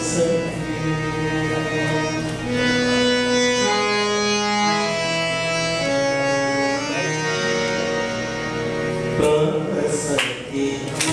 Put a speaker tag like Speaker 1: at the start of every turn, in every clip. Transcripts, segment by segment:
Speaker 1: But I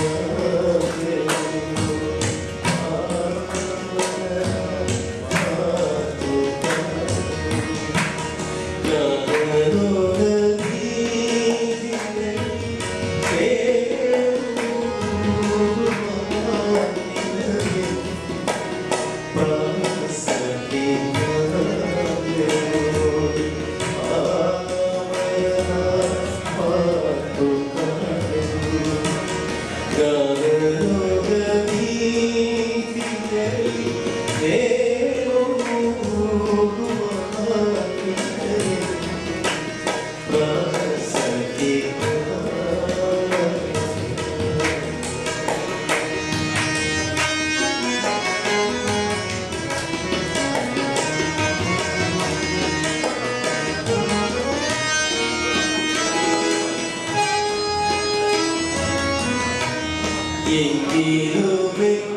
Speaker 1: In the yeah.